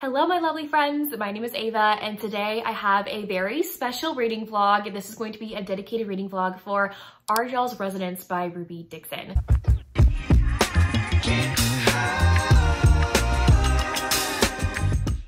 Hello, my lovely friends. My name is Ava, and today I have a very special reading vlog. This is going to be a dedicated reading vlog for R'jaal's Resonance by Ruby Dixon.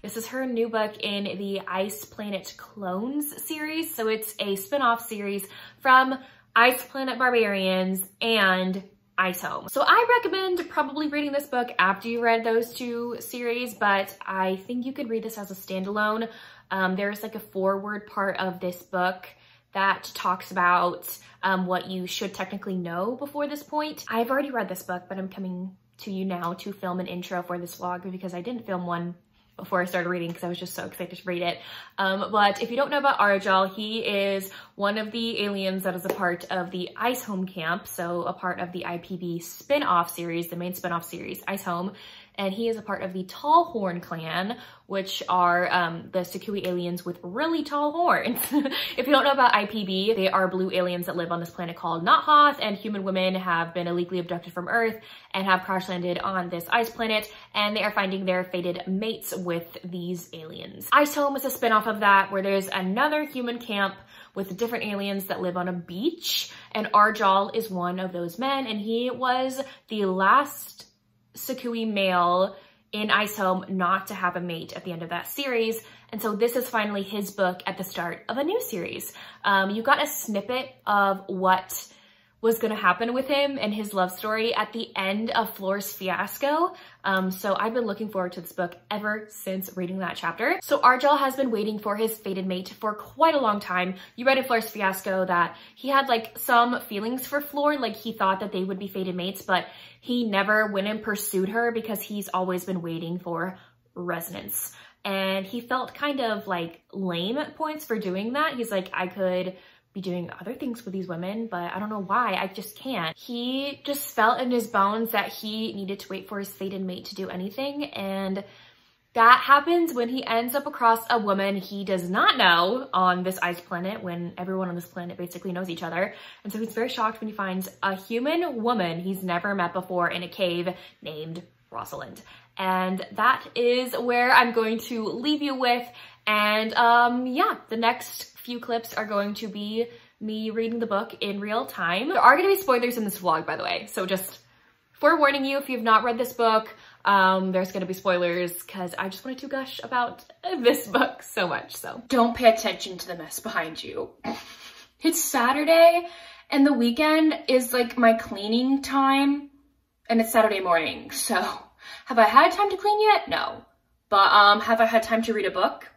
This is her new book in the Ice Planet Clones series. So it's a spin-off series from Ice Planet Barbarians and Ice. So I recommend probably reading this book after you read those two series, but I think you could read this as a standalone. Um, there's like a forward part of this book that talks about um, what you should technically know before this point. I've already read this book, but I'm coming to you now to film an intro for this vlog because I didn't film one before I started reading because I was just so excited to read it. Um, but if you don't know about R'jaal, he is one of the aliens that is a part of the Ice Home Camp, so a part of the IPB spin-off series, the main spin-off series, Ice Home, and he is a part of the Tallhorn clan, which are um, the Sa-khui aliens with really tall horns. if you don't know about IPB, they are blue aliens that live on this planet called Nothoth, and human women have been illegally abducted from Earth and have crash landed on this ice planet, and they are finding their fated mates with these aliens. Ice Home is a spinoff of that, where there's another human camp with different aliens that live on a beach, and R'jaal is one of those men, and he was the last Sa-khui male in Ice Home not to have a mate at the end of that series. And so this is finally his book at the start of a new series. Um, you got a snippet of what was going to happen with him and his love story at the end of Floor's fiasco. Um, so I've been looking forward to this book ever since reading that chapter. So R'jaal has been waiting for his fated mate for quite a long time. You read in Floor's fiasco that he had like some feelings for Floor, like he thought that they would be fated mates, but he never went and pursued her because he's always been waiting for resonance. And he felt kind of like lame at points for doing that. He's like, I could be doing other things with these women, but I don't know why, I just can't. He just felt in his bones that he needed to wait for his fated mate to do anything and that happens when he ends up across a woman he does not know on this ice planet when everyone on this planet basically knows each other. And so he's very shocked when he finds a human woman he's never met before in a cave named Rosalind. And that is where I'm going to leave you with. And um, yeah, the next few clips are going to be me reading the book in real time. There are gonna be spoilers in this vlog, by the way. So just forewarning you, if you've not read this book, um, there's gonna be spoilers because I just wanted to gush about this book so much, so. Don't pay attention to the mess behind you. it's Saturday and the weekend is like my cleaning time and it's Saturday morning, so have I had time to clean yet? No. But um, have I had time to read a book?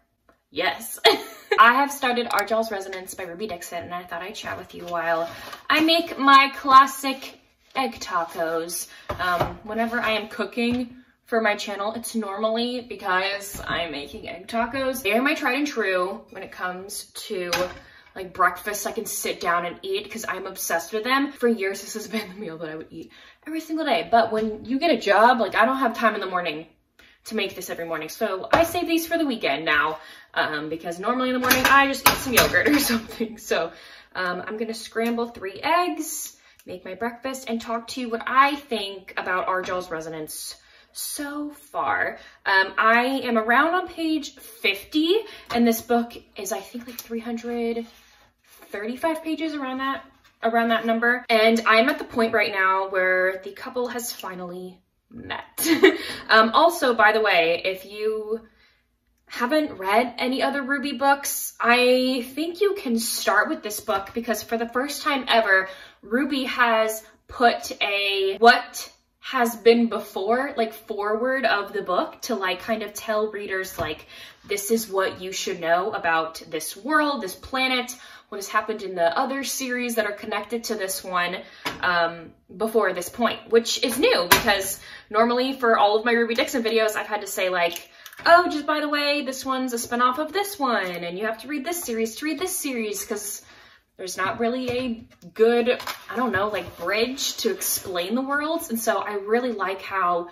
Yes. I have started R'jaal's Resonance by Ruby Dixon and I thought I'd chat with you while I make my classic egg tacos. Um, whenever I am cooking for my channel, it's normally because I'm making egg tacos. They are my tried and true when it comes to like breakfast I can sit down and eat because I'm obsessed with them. For years, this has been the meal that I would eat every single day. But when you get a job, like I don't have time in the morning to make this every morning. So I save these for the weekend now um, because normally in the morning I just eat some yogurt or something. So um, I'm gonna scramble three eggs, make my breakfast, and talk to you what I think about R'jaal's Resonance so far. Um, I am around on page 50, and this book is, I think, like 335 pages around that around that number. And I'm at the point right now where the couple has finally met. um, also, by the way, if you haven't read any other Ruby books, I think you can start with this book because for the first time ever, Ruby has put a what has been before, like forward of the book to like kind of tell readers like, this is what you should know about this world, this planet, what has happened in the other series that are connected to this one um, before this point, which is new because normally for all of my Ruby Dixon videos, I've had to say like, oh, just by the way, this one's a spinoff of this one, and you have to read this series to read this series, because there's not really a good, I don't know, like bridge to explain the worlds. And so I really like how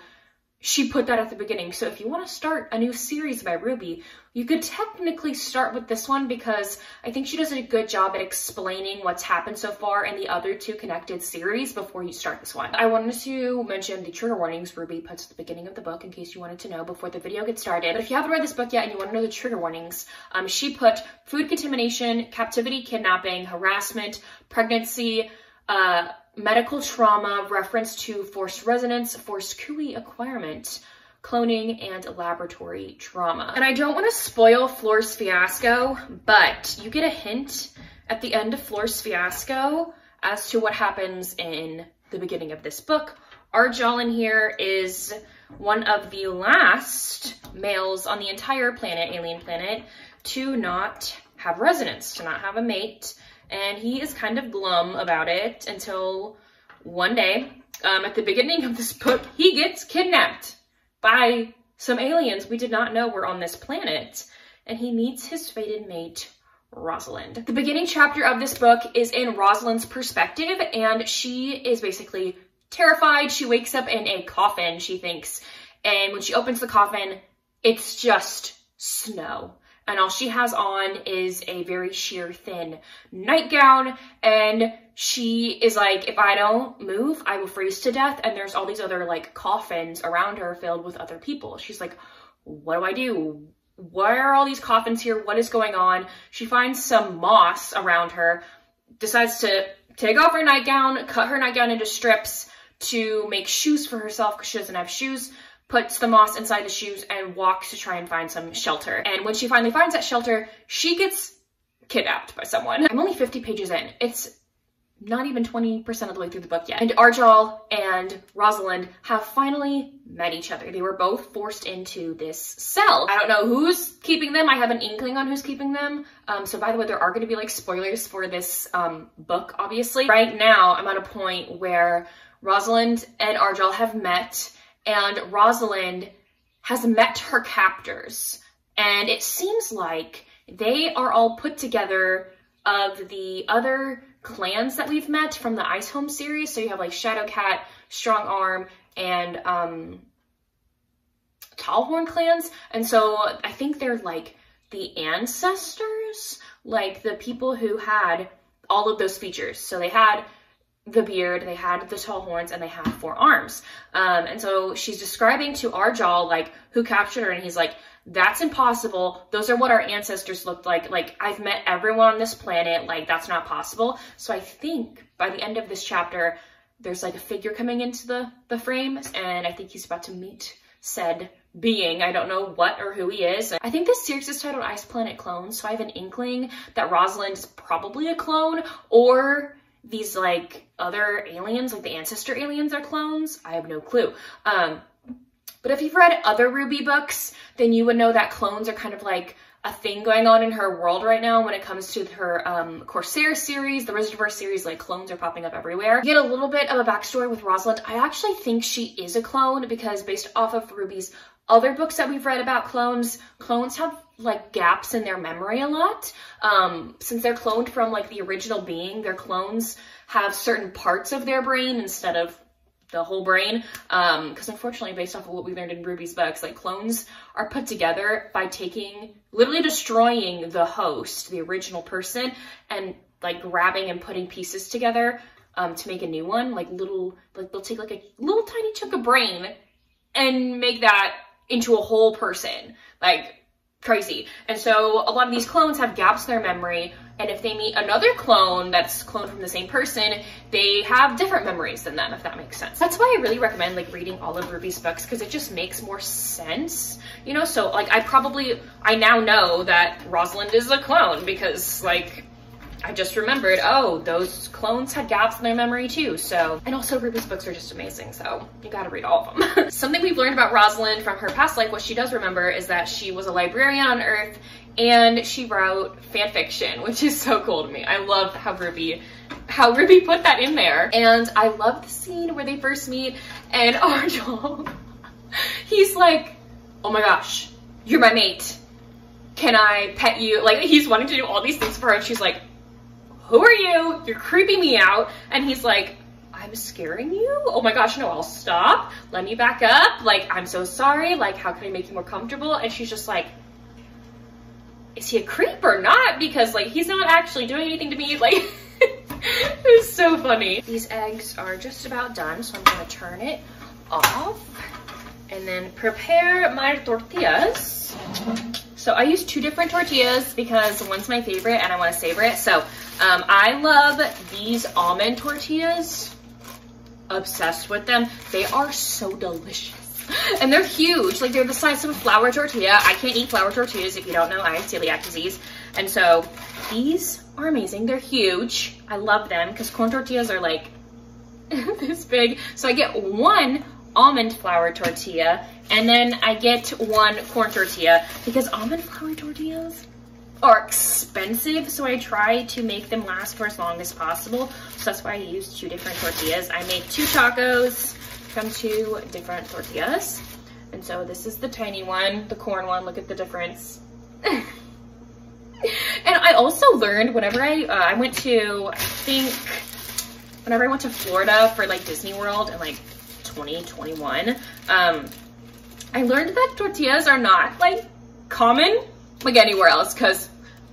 she put that at the beginning. So if you want to start a new series by Ruby, you could technically start with this one because I think she does a good job at explaining what's happened so far in the other two connected series before you start this one. I wanted to mention the trigger warnings Ruby puts at the beginning of the book in case you wanted to know before the video gets started. But if you haven't read this book yet and you want to know the trigger warnings, um, she put food contamination, captivity, kidnapping, harassment, pregnancy, uh, medical trauma, reference to forced resonance, forced khui acquirement, cloning, and laboratory trauma. And I don't want to spoil Floor's fiasco, but you get a hint at the end of Floor's fiasco as to what happens in the beginning of this book. R'jaal in here is one of the last males on the entire planet, alien planet, to not have resonance, to not have a mate and he is kind of glum about it until one day, um, at the beginning of this book, he gets kidnapped by some aliens we did not know were on this planet, and he meets his fated mate, Rosalind. The beginning chapter of this book is in Rosalind's perspective, and she is basically terrified. She wakes up in a coffin, she thinks, and when she opens the coffin, it's just snow and all she has on is a very sheer thin nightgown. And she is like if i don't move i will freeze to death. And there's all these other like coffins around her filled with other people. She's like what do i do? Why are all these coffins here? What is going on? She finds some moss around her decides to take off her nightgown cut her nightgown into strips to make shoes for herself because she doesn't have shoes puts the moss inside the shoes and walks to try and find some shelter. And when she finally finds that shelter, she gets kidnapped by someone. I'm only 50 pages in. It's not even 20% of the way through the book yet. And R'jaal and Rosalind have finally met each other. They were both forced into this cell. I don't know who's keeping them. I have an inkling on who's keeping them. Um, so by the way, there are going to be like spoilers for this um, book, obviously. Right now, I'm at a point where Rosalind and R'jaal have met and Rosalind has met her captors. And it seems like they are all put together of the other clans that we've met from the Ice Home series. So you have like Shadowcat, Strong Arm, and um, Tallhorn clans. And so I think they're like the ancestors, like the people who had all of those features. So they had the beard, they had the tall horns, and they had four arms. Um, and so she's describing to R'jaal, like, who captured her, and he's like, that's impossible. Those are what our ancestors looked like. Like, I've met everyone on this planet. Like, that's not possible. So I think by the end of this chapter, there's like a figure coming into the, the frames, and I think he's about to meet said being. I don't know what or who he is. I think this series is titled Ice Planet Clones, so I have an inkling that Rosalind is probably a clone, or these like other aliens, like the ancestor aliens are clones. I have no clue. Um, but if you've read other Ruby books, then you would know that clones are kind of like a thing going on in her world right now when it comes to her um, Corsair series, the Wizardiverse series, like clones are popping up everywhere. You get a little bit of a backstory with Rosalind. I actually think she is a clone because based off of Ruby's other books that we've read about clones, clones have like gaps in their memory a lot. Um, since they're cloned from like the original being, their clones have certain parts of their brain instead of the whole brain. Um, because unfortunately, based off of what we learned in Ruby's books, like clones are put together by taking, literally destroying the host, the original person, and like grabbing and putting pieces together um, to make a new one. Like little, like they'll take like a little tiny chunk of brain and make that into a whole person. Like crazy. And so a lot of these clones have gaps in their memory. And if they meet another clone that's cloned from the same person, they have different memories than them, if that makes sense. That's why I really recommend like reading all of Ruby's books because it just makes more sense. You know, so like I probably, I now know that Rosalind is a clone because like I just remembered, oh, those clones had gaps in their memory too. So, and also Ruby's books are just amazing. So you gotta read all of them. Something we've learned about Rosalind from her past life, what she does remember is that she was a librarian on Earth and she wrote fan fiction, which is so cool to me. I love how Ruby, how Ruby put that in there. And I love the scene where they first meet and R'jaal, he's like, oh my gosh, you're my mate. Can I pet you? Like he's wanting to do all these things for her and she's like, who are you? You're creeping me out. And he's like, I'm scaring you? Oh my gosh, no, I'll stop. Let me back up. Like, I'm so sorry. Like, how can I make you more comfortable? And she's just like, is he a creep or not? Because like, he's not actually doing anything to me. Like, it's so funny. These eggs are just about done, so I'm gonna turn it off and then prepare my tortillas. So I use two different tortillas because one's my favorite and I wanna savor it. So um, I love these almond tortillas. Obsessed with them. They are so delicious. And they're huge. Like they're the size of a flour tortilla. I can't eat flour tortillas. If you don't know, I have celiac disease. And so these are amazing. They're huge. I love them because corn tortillas are like this big. So I get one almond flour tortilla and then I get one corn tortilla because almond flour tortillas are expensive, so I try to make them last for as long as possible. So that's why I use two different tortillas. I make two tacos from two different tortillas. And so this is the tiny one, the corn one, look at the difference. and I also learned whenever I, uh, I went to, I think, whenever I went to Florida for like Disney World in like 2021, um, I learned that tortillas are not like common like anywhere else because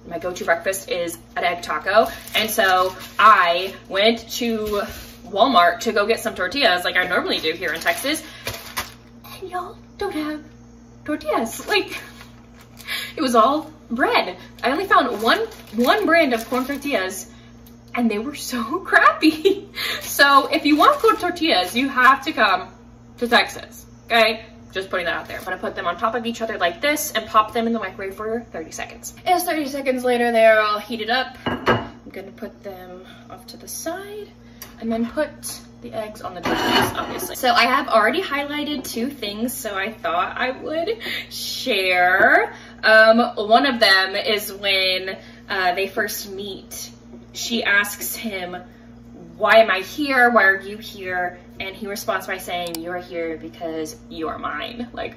my go-to breakfast is an egg taco. And so I went to Walmart to go get some tortillas like I normally do here in Texas. And y'all don't have tortillas. Like it was all bread. I only found one one brand of corn tortillas and they were so crappy. so if you want corn tortillas, you have to come to Texas, okay? Just putting that out there. I'm gonna put them on top of each other like this and pop them in the microwave for 30 seconds. As 30 seconds later, they're all heated up. I'm gonna put them off to the side and then put the eggs on the tortillas, obviously. So I have already highlighted two things, so I thought I would share. Um, one of them is when uh, they first meet, she asks him, why am I here? Why are you here? And he responds by saying, you're here because you are mine. Like,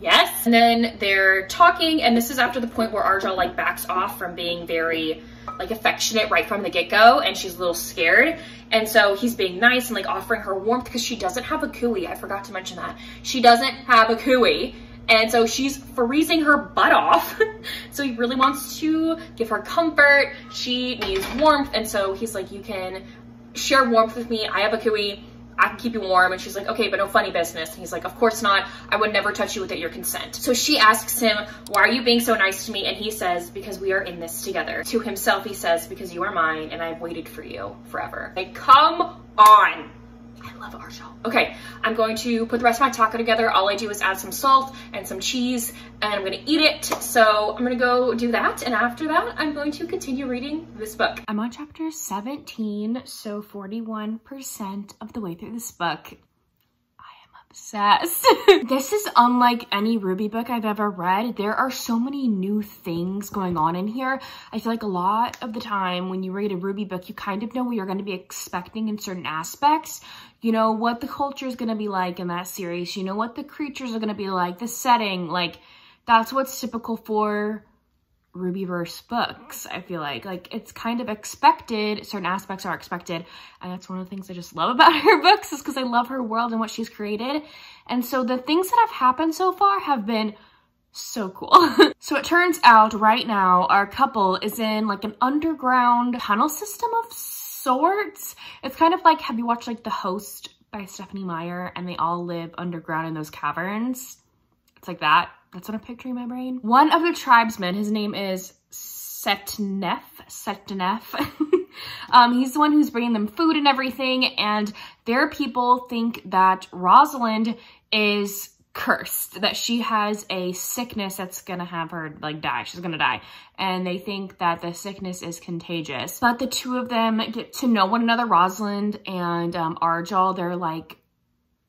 yes. And then they're talking, and this is after the point where R'jaal like backs off from being very like affectionate right from the get-go and she's a little scared. And so he's being nice and like offering her warmth because she doesn't have a khui. I forgot to mention that. She doesn't have a khui. And so she's freezing her butt off. so he really wants to give her comfort. She needs warmth. And so he's like, you can share warmth with me. I have a khui. I can keep you warm. And she's like, okay, but no funny business. And he's like, of course not. I would never touch you without your consent. So she asks him, why are you being so nice to me? And he says, because we are in this together. To himself, he says, because you are mine and I've waited for you forever. Like, come on. I love R'jaal. Okay, I'm going to put the rest of my taco together. All I do is add some salt and some cheese and I'm gonna eat it. So I'm gonna go do that. And after that, I'm going to continue reading this book. I'm on chapter 17, so 41% of the way through this book I am obsessed. this is unlike any Ruby book I've ever read. There are so many new things going on in here. I feel like a lot of the time when you read a Ruby book, you kind of know what you're going to be expecting in certain aspects. You know what the culture is going to be like in that series. You know what the creatures are going to be like, the setting. Like, that's what's typical for Rubyverse books, I feel like. Like, it's kind of expected, certain aspects are expected, and that's one of the things I just love about her books is because I love her world and what she's created. And so the things that have happened so far have been so cool. so it turns out right now our couple is in like an underground tunnel system of sorts. It's kind of like, have you watched like The Host by Stephenie Meyer and they all live underground in those caverns? It's like that. That's what I'm picturing in my brain. One of the tribesmen, his name is Setnef, Setnef. um, he's the one who's bringing them food and everything. And their people think that Rosalind is cursed, that she has a sickness that's gonna have her like die. She's gonna die. And they think that the sickness is contagious. But the two of them get to know one another, Rosalind and um, R'jaal. They're like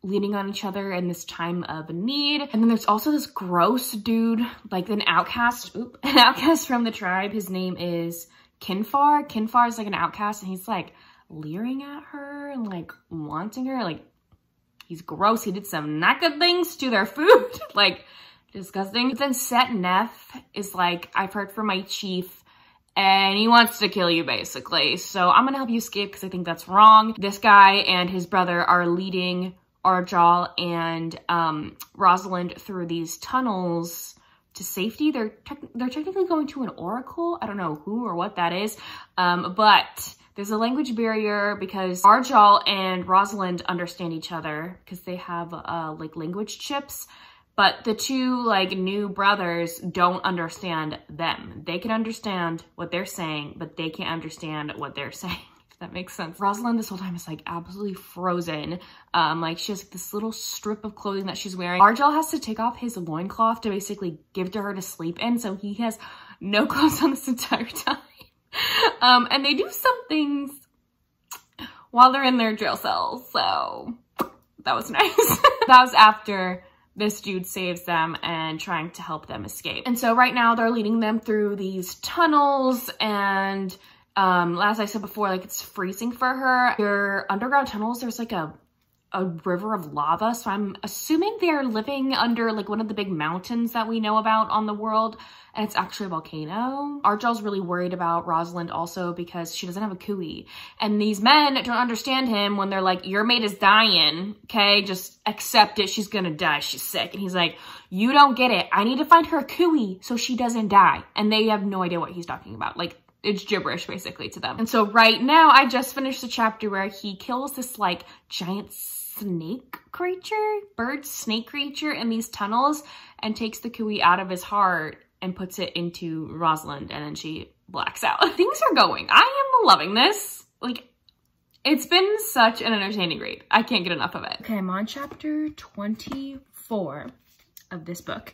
leaning on each other in this time of need. And then there's also this gross dude, like an outcast, oop, an outcast from the tribe. His name is Kinfar. Kinfar is like an outcast and he's like leering at her and like wanting her. Like he's gross. He did some not good things to their food. like disgusting. But then Set Neff is like, I've heard from my chief and he wants to kill you basically. So I'm gonna help you escape because I think that's wrong. This guy and his brother are leading R'jaal and um, Rosalind through these tunnels to safety. They're te they're technically going to an oracle. I don't know who or what that is, um, but there's a language barrier because R'jaal and Rosalind understand each other because they have uh, like language chips. But the two like new brothers don't understand them. They can understand what they're saying, but they can't understand what they're saying If that makes sense. Rosalind this whole time is like absolutely frozen. Um, like she has this little strip of clothing that she's wearing. R'jaal has to take off his loincloth to basically give to her to sleep in. So he has no clothes on this entire time. um, and they do some things while they're in their jail cells. So that was nice. that was after this dude saves them and trying to help them escape. And so right now they're leading them through these tunnels and um, as I said before, like it's freezing for her. Your underground tunnels, there's like a a river of lava. So I'm assuming they're living under like one of the big mountains that we know about on the world. And it's actually a volcano. R'jaal's really worried about Rosalind also because she doesn't have a khui. And these men don't understand him when they're like, your mate is dying. Okay, just accept it. She's gonna die. She's sick. And he's like, you don't get it. I need to find her a khui so she doesn't die. And they have no idea what he's talking about. Like it's gibberish basically to them. And so right now I just finished the chapter where he kills this like giant snake creature, bird snake creature in these tunnels and takes the khui out of his heart and puts it into Rosalind and then she blacks out. Things are going. I am loving this. Like it's been such an entertaining read. I can't get enough of it. Okay, I'm on chapter 24 of this book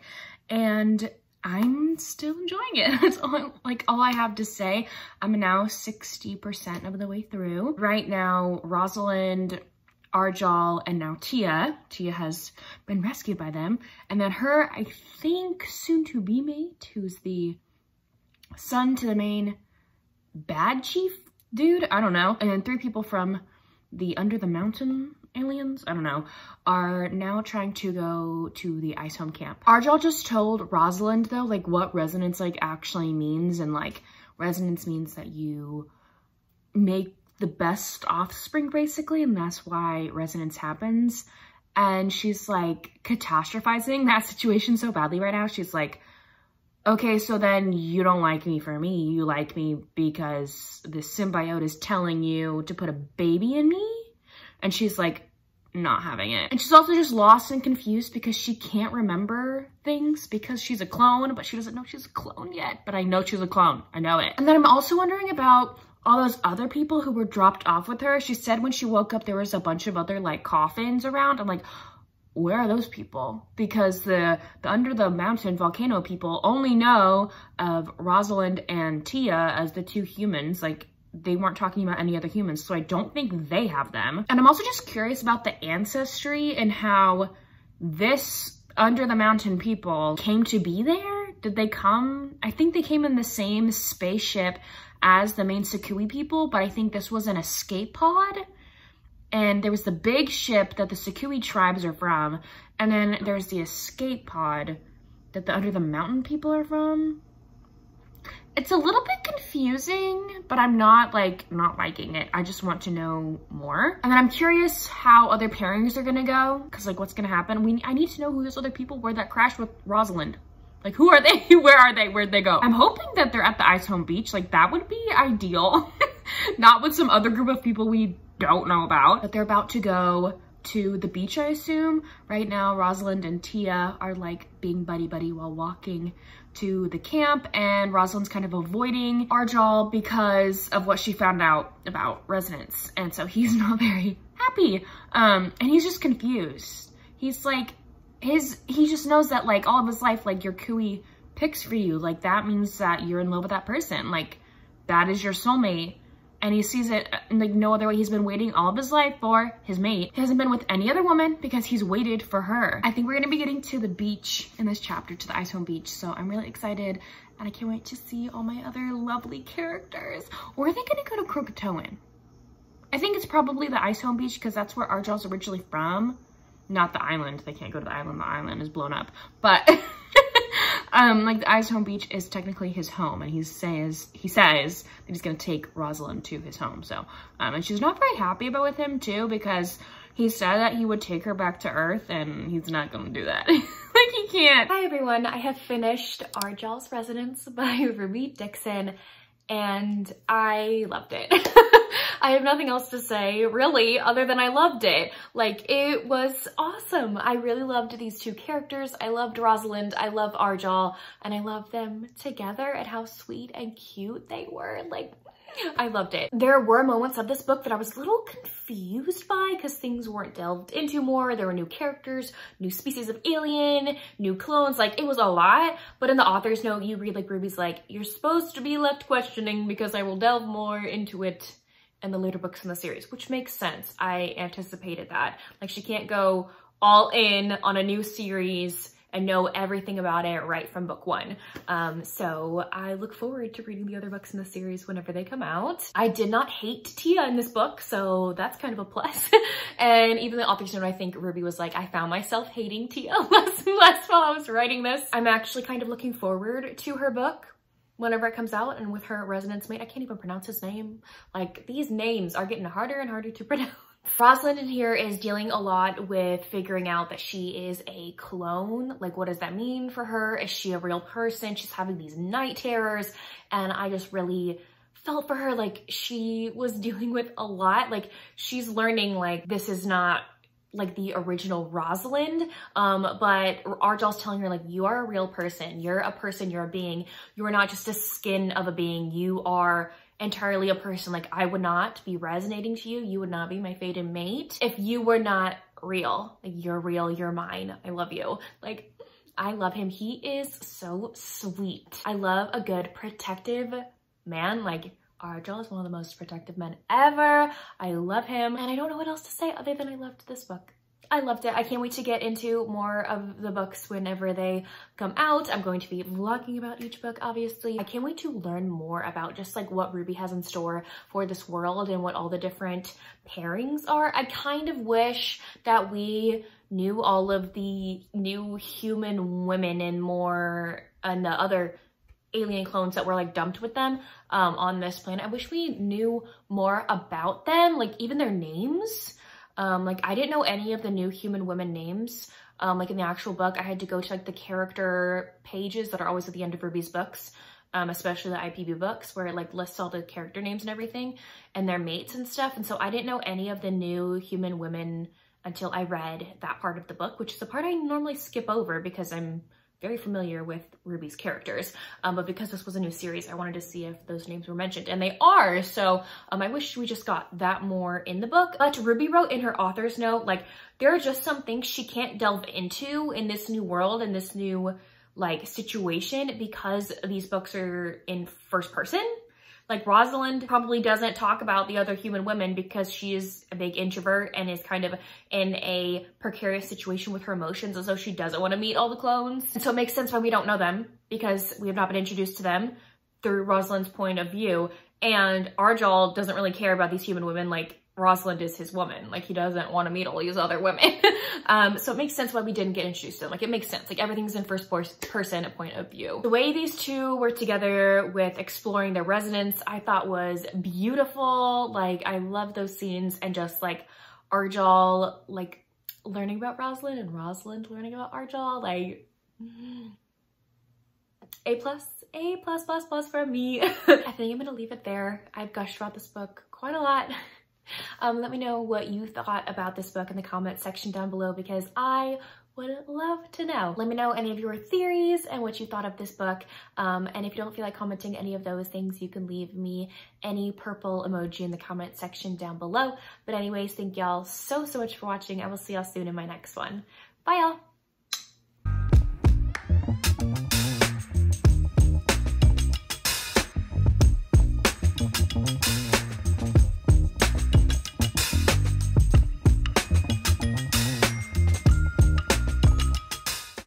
and I'm still enjoying it. That's all, like all I have to say. I'm now 60% of the way through. Right now, Rosalind, R'jaal, and now Tia. Tia has been rescued by them. And then her, I think, soon-to-be mate, who's the son to the main bad chief dude. I don't know. And then three people from the Under the Mountain aliens, I don't know, are now trying to go to the ice home camp. R'jaal just told Rosalind though, like what resonance like actually means and like resonance means that you make the best offspring basically and that's why resonance happens. And she's like catastrophizing that situation so badly right now. She's like, okay, so then you don't like me for me. You like me because the symbiote is telling you to put a baby in me? And she's like not having it. And she's also just lost and confused because she can't remember things because she's a clone, but she doesn't know she's a clone yet. But I know she's a clone. I know it. And then I'm also wondering about all those other people who were dropped off with her. She said when she woke up, there was a bunch of other like coffins around. I'm like, where are those people? Because the, the Under the Mountain volcano people only know of Rosalind and Tia as the two humans. Like, they weren't talking about any other humans, so I don't think they have them. And I'm also just curious about the ancestry and how this Under the Mountain people came to be there. Did they come? I think they came in the same spaceship as the main Sa-khui people, but I think this was an escape pod. And there was the big ship that the Sa-khui tribes are from. And then there's the escape pod that the Under the Mountain people are from. It's a little bit confusing, but I'm not like not liking it. I just want to know more. And then I'm curious how other pairings are gonna go. Cause like what's gonna happen? We I need to know who those other people were that crashed with Rosalind. Like who are they? Where are they? Where'd they go? I'm hoping that they're at the Ice Home Beach. Like that would be ideal. not with some other group of people we don't know about. But they're about to go to the beach, I assume. Right now, Rosalind and Tia are like being buddy-buddy while walking to the camp and Rosalind's kind of avoiding R'jaal because of what she found out about resonance. And so he's not very happy. Um, and he's just confused. He's like, his, he just knows that like all of his life, like your khui picks for you. Like that means that you're in love with that person. Like that is your soulmate and he sees it in like no other way. He's been waiting all of his life for his mate. He hasn't been with any other woman because he's waited for her. I think we're gonna be getting to the beach in this chapter, to the Ice Home Beach. So I'm really excited and I can't wait to see all my other lovely characters. Or are they gonna go to Croatoan? I think it's probably the Ice Home Beach because that's where R'jaal's originally from. Not the island. They can't go to the island. The island is blown up. But um, like the Ice Home Beach is technically his home, and he says he says that he's gonna take Rosalind to his home. So, um, and she's not very happy about with him too because he said that he would take her back to Earth, and he's not gonna do that. like he can't. Hi everyone, I have finished R'jaal's Resonance by Ruby Dixon, and I loved it. I have nothing else to say really other than I loved it. Like it was awesome. I really loved these two characters. I loved Rosalind. I love R'jaal and I love them together and how sweet and cute they were. Like I loved it. There were moments of this book that I was a little confused by because things weren't delved into more. There were new characters, new species of alien, new clones. Like, it was a lot. But in the author's note, you read, like, Ruby's like, you're supposed to be left questioning because I will delve more into it in the later books in the series, which makes sense. I anticipated that. Like, she can't go all in on a new series and know everything about it right from book one. Um, so I look forward to reading the other books in the series whenever they come out. I did not hate Tia in this book, so that's kind of a plus. and even the author's note, I think Ruby was like, I found myself hating Tia less and less while I was writing this. I'm actually kind of looking forward to her book whenever it comes out and with her resonance mate. I can't even pronounce his name. Like these names are getting harder and harder to pronounce. Rosalind in here is dealing a lot with figuring out that she is a clone. Like, what does that mean for her? Is she a real person? She's having these night terrors. And I just really felt for her. Like, she was dealing with a lot. Like, she's learning, like, this is not like the original Rosalind, um, but R'jaal's telling her like, you are a real person. You're a person, you're a being. You're not just a skin of a being. You are entirely a person. Like I would not be resonating to you. You would not be my fated mate if you were not real. Like you're real, you're mine. I love you. Like I love him. He is so sweet. I love a good protective man. Like R'jaal is one of the most protective men ever. I love him. And I don't know what else to say other than I loved this book. I loved it. I can't wait to get into more of the books whenever they come out. I'm going to be vlogging about each book, obviously. I can't wait to learn more about just like what Ruby has in store for this world and what all the different pairings are. I kind of wish that we knew all of the new human women and more and the other alien clones that were like dumped with them um, on this planet. I wish we knew more about them, like even their names. Um, like I didn't know any of the new human women names. Um, like in the actual book, I had to go to like the character pages that are always at the end of Ruby's books, um, especially the IPB books where it like lists all the character names and everything and their mates and stuff. And so I didn't know any of the new human women until I read that part of the book, which is the part I normally skip over because I'm very familiar with Ruby's characters. Um, but because this was a new series, I wanted to see if those names were mentioned and they are. So um, I wish we just got that more in the book. But Ruby wrote in her author's note, like there are just some things she can't delve into in this new world and this new like situation because these books are in first person like Rosalind probably doesn't talk about the other human women because she is a big introvert and is kind of in a precarious situation with her emotions as though she doesn't want to meet all the clones. And so it makes sense why we don't know them because we have not been introduced to them through Rosalind's point of view. And R'jaal doesn't really care about these human women like Rosalind is his woman. Like he doesn't want to meet all these other women. um, so it makes sense why we didn't get introduced to them. Like it makes sense. Like everything's in first person point of view. The way these two were together with exploring their resonance, I thought was beautiful. Like I love those scenes and just like R'jaal, like learning about Rosalind and Rosalind learning about R'jaal. Like A plus, A plus plus plus for me. I think I'm gonna leave it there. I've gushed about this book quite a lot. Um, let me know what you thought about this book in the comment section down below because I would love to know. Let me know any of your theories and what you thought of this book. Um, and if you don't feel like commenting any of those things, you can leave me any purple emoji in the comment section down below. But anyways, thank y'all so, so much for watching. I will see y'all soon in my next one. Bye y'all.